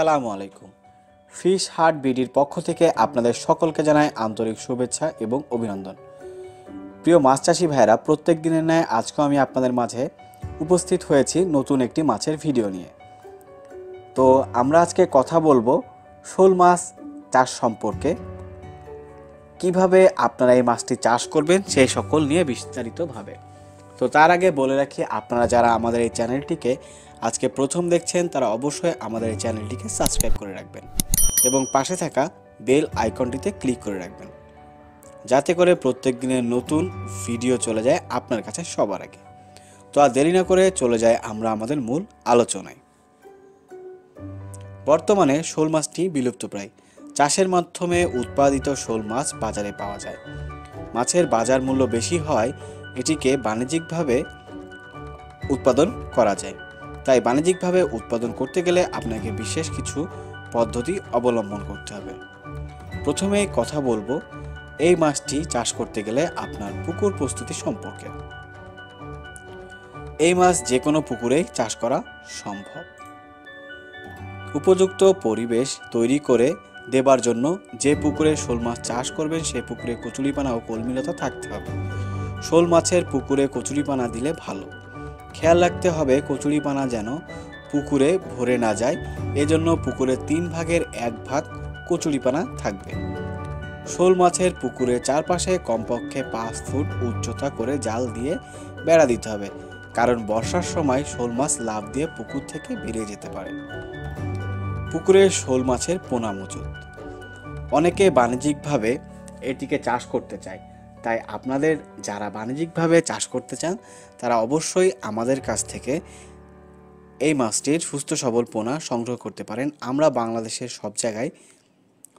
সালামু আলাইকুম। Fish heart বিডির পক্ষ থেকে আপনাদের সকলকে জানায় আন্তরিক শুভেচ্ছা এবং অভিনন্দন। প্রিয় মাছ চাষি ভাইরা প্রত্যেক দিনের ন্যায় আজকেও আমি আপনাদের মাঝে উপস্থিত হয়েছি নতুন একটি মাছের ভিডিও নিয়ে। তো আমরা আজকে কথা বলব শোল মাছ চাষ সম্পর্কে। কীভাবে আপনারা এই মাছটি চাষ করবেন সেই সকল নিয়ে বিস্তারিতভাবে। তো তার আগে বলে রাখি, আপনারা যারা আমাদের এই চ্যানেলটিকে আজকে প্রথম দেখছেন তারা অবশ্যই আমাদের এই চ্যানেলটিকে সাবস্ক্রাইব করে রাখবেন এবং পাশে থাকা বেল আইকনটিতে ক্লিক করে রাখবেন যাতে করে প্রত্যেক দিনের নতুন ভিডিও চলে যায় আপনার কাছে সবার আগে। তো আর দেরি না করে চলে যায় আমরা আমাদের মূল আলোচনায়। বর্তমানে শোল মাছটি বিলুপ্তপ্রায় চাষের মাধ্যমে উৎপাদিত শোল মাছ বাজারে পাওয়া যায়। মাছের বাজার মূল্য বেশি হয় এটিকে বাণিজ্যিকভাবে উৎপাদন করা যায়। তাই বাণিজ্যিকভাবে উৎপাদন করতে গেলে আপনাকে বিশেষ কিছু পদ্ধতি অবলম্বন করতে হবে। প্রথমে কথা বলব, এই মাছটি চাষ করতে গেলে আপনার পুকুর প্রস্তুতি সম্পর্কে। এই মাছ যে কোনো পুকুরেই চাষ করা সম্ভব। উপযুক্ত পরিবেশ তৈরি করে দেবার জন্য যে পুকুরে শোল মাছ চাষ করবেন সেই পুকুরে কচুরিপানা ও কলমিলতা থাকতে হবে। শোল মাছের পুকুরে কচুরিপানা দিলে ভালো। খেয়াল রাখতে হবে কচুরিপানা যেন পুকুরে ভরে না যায়। এজন্য পুকুরের তিন ভাগের এক ভাগ কচুরিপানা থাকবে। শোল মাছের পুকুরে চারপাশে কমপক্ষে পাঁচ ফুট উচ্চতা করে জাল দিয়ে বেড়া দিতে হবে, কারণ বর্ষার সময় শোল মাছ লাভ দিয়ে পুকুর থেকে বেরিয়ে যেতে পারে। পুকুরে শোল মাছের পোনা মজুদ অনেকে বাণিজ্যিকভাবে এটিকে চাষ করতে চায় তাই আপনাদের যারা বাণিজ্যিকভাবে চাষ করতে চান, তারা অবশ্যই আমাদের কাছ থেকে এই মাছটির সুস্থ সবল পোনা সংগ্রহ করতে পারেন। আমরা বাংলাদেশের সব জায়গায়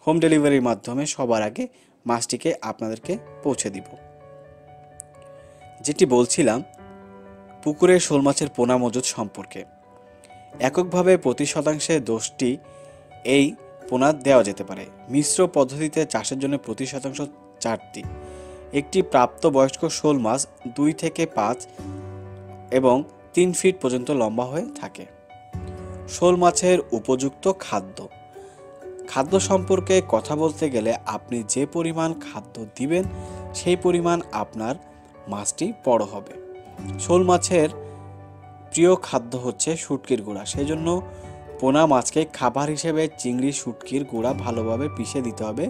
হোম ডেলিভারির মাধ্যমে সবার আগে মাছটিকে আপনাদেরকে পৌঁছে দিব। যেটি বলছিলাম, পুকুরে শোল মাছের পোনা মজুদ সম্পর্কে। এককভাবে প্রতি শতাংশে দোষটি এই পোনা দেওয়া যেতে পারে। মিশ্র পদ্ধতিতে চাষের জন্য প্রতি শতাংশ চারটি। একটি প্রাপ্তবয়স্ক শোল মাছ দুই থেকে পাঁচ এবং তিন ফিট পর্যন্ত লম্বা হয়ে থাকে। শোল মাছের উপযুক্ত খাদ্য। খাদ্য সম্পর্কে কথা বলতে গেলে আপনি যে পরিমাণ খাদ্য দিবেন, সেই পরিমাণ আপনার মাছটি বড় হবে। শোল মাছের প্রিয় খাদ্য হচ্ছে শুটকির গুঁড়া। সেই জন্য পোনা মাছকে খাবার হিসেবে চিংড়ি, শুটকির গুঁড়া ভালোভাবে পিষে দিতে হবে।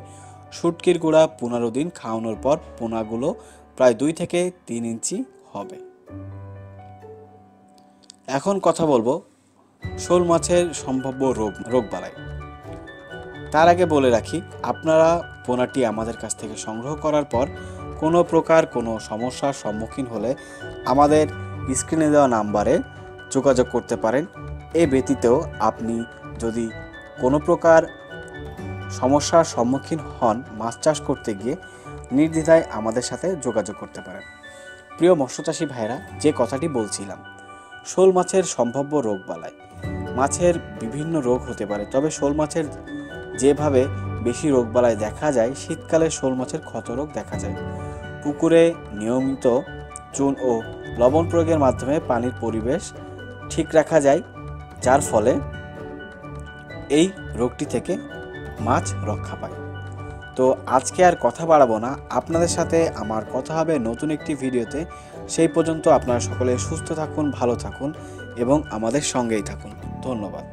শুটকির গুঁড়া পনেরো দিন খাওয়ানোর পর পোনাগুলো প্রায় দুই থেকে তিন ইঞ্চি হবে। এখন কথা বলব শোল মাছের সম্ভাব্য রোগ রোগ বাড়ায় তার আগে বলে রাখি, আপনারা পোনাটি আমাদের কাছ থেকে সংগ্রহ করার পর কোনো প্রকার কোনো সমস্যার সম্মুখীন হলে আমাদের স্ক্রিনে দেওয়া নাম্বারে যোগাযোগ করতে পারেন। এ ব্যতীতও আপনি যদি কোনো প্রকার সমস্যার সম্মুখীন হন মাছ চাষ করতে গিয়ে নির্দ্বিধায় আমাদের সাথে যোগাযোগ করতে পারেন। প্রিয় মৎস্যচাষী ভাইরা যে কথাটি বলছিলাম, শোল মাছের সম্ভাব্য রোগবালাই মাছের বিভিন্ন রোগ হতে পারে, তবে শোল মাছের যেভাবে বেশি রোগবালাই দেখা যায়, শীতকালে শোল মাছের ক্ষত রোগ দেখা যায়। পুকুরে নিয়মিত চুন ও লবণ প্রয়োগের মাধ্যমে পানির পরিবেশ ঠিক রাখা যায়, যার ফলে এই রোগটি থেকে মাছ রক্ষা পায়। তো আজকে আর কথা বাড়াবো না। আপনাদের সাথে আমার কথা হবে নতুন একটি ভিডিওতে। সেই পর্যন্ত আপনারা সকলে সুস্থ থাকুন, ভালো থাকুন এবং আমাদের সঙ্গেই থাকুন। ধন্যবাদ।